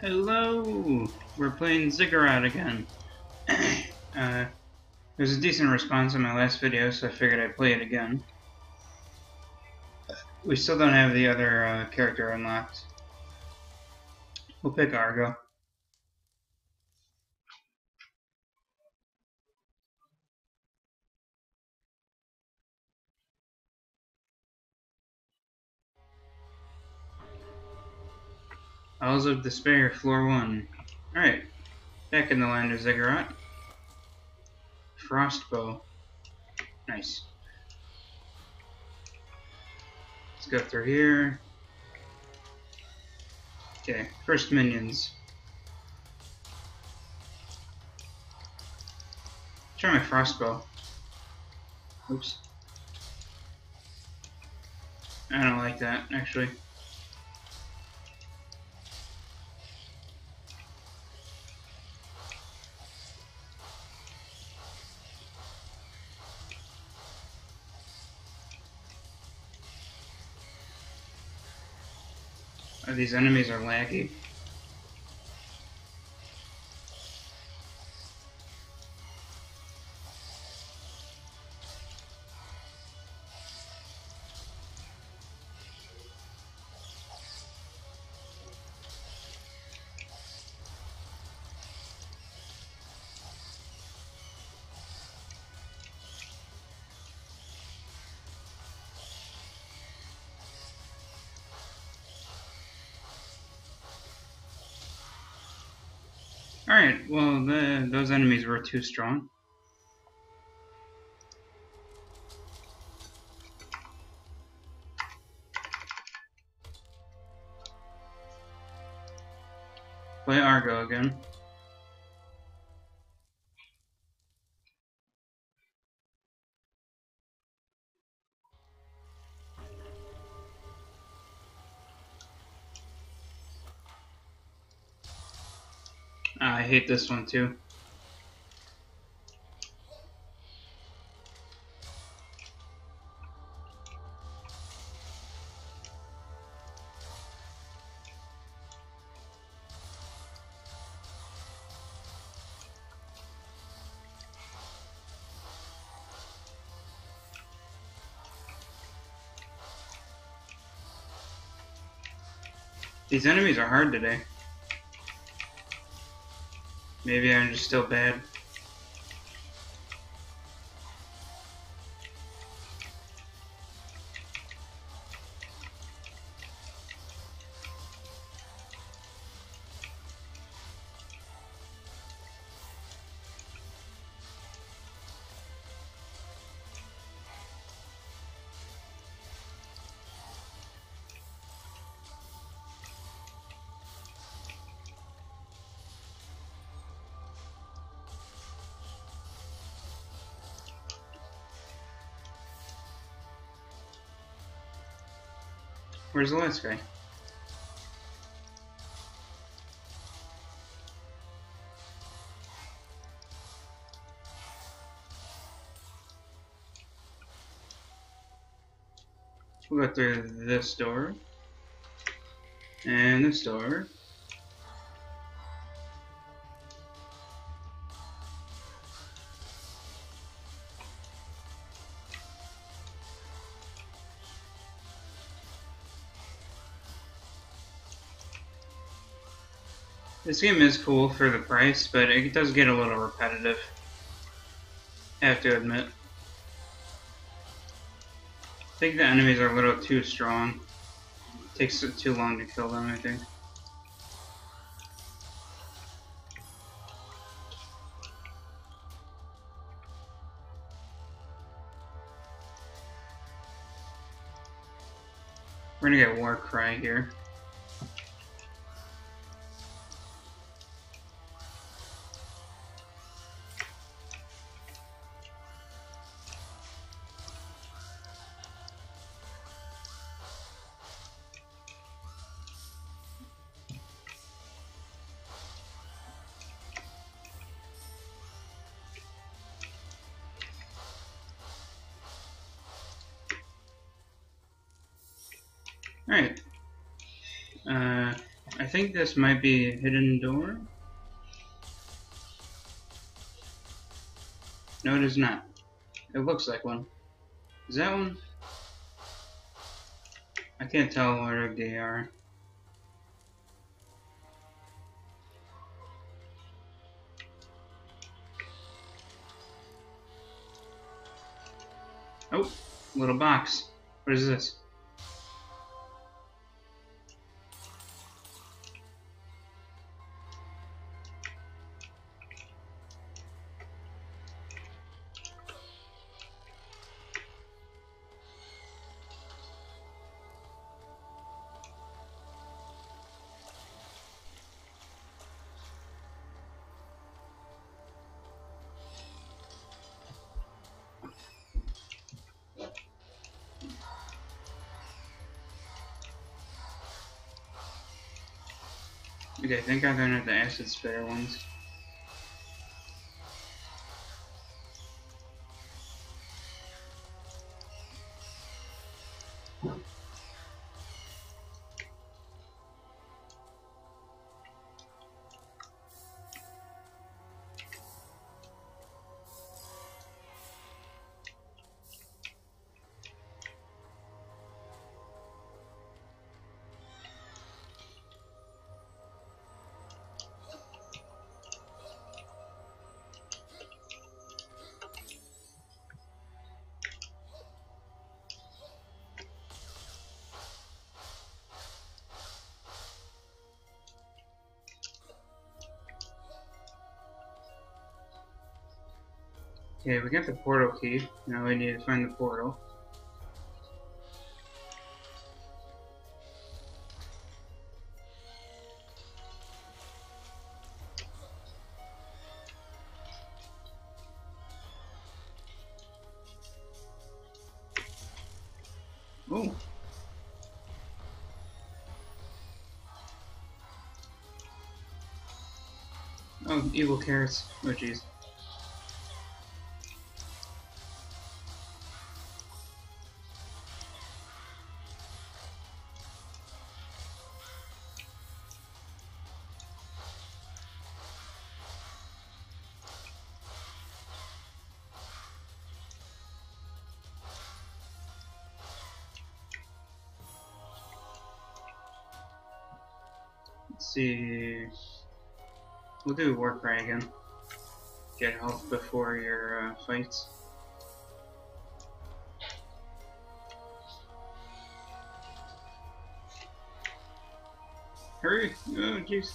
Hello! We're playing Ziggurat again. uh, there's a decent response on my last video, so I figured I'd play it again. We still don't have the other uh, character unlocked. We'll pick Argo. Isles of Despair, floor one. Alright, back in the land of Ziggurat. Frostbow. Nice. Let's go through here. Okay, first minions. Try my frostbow. Oops. I don't like that, actually. These enemies are laggy. Alright, well, the, those enemies were too strong. Play Argo again. I hate this one too. These enemies are hard today. Maybe I'm just still bad. Where's the last guy? We'll go through this door. And this door. This game is cool for the price, but it does get a little repetitive. I have to admit. I think the enemies are a little too strong. It takes too long to kill them, I think. We're gonna get Warcry here. Alright. Uh, I think this might be a hidden door. No, it is not. It looks like one. Is that one? I can't tell where they are. Oh, little box. What is this? Okay, I think going to the acid spitter ones. Okay, we got the portal key. Now we need to find the portal. Oh. Oh, evil carrots. Oh, jeez. See. We'll do right again. Get health before your uh, fights. Hurry! Oh, jeez.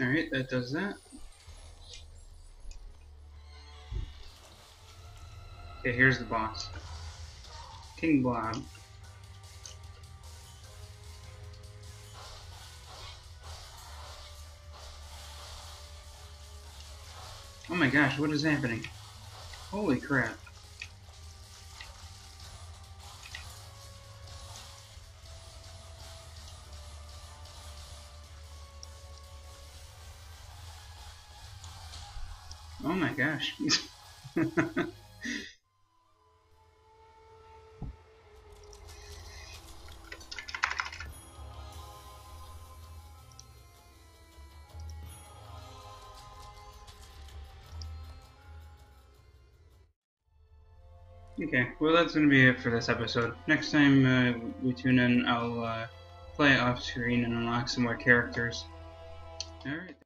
Alright, that does that. Okay, here's the boss. King Blob. Oh my gosh, what is happening? Holy crap. Oh my gosh. Okay, well that's going to be it for this episode. Next time uh, we tune in, I'll uh, play off screen and unlock some more characters. Alright.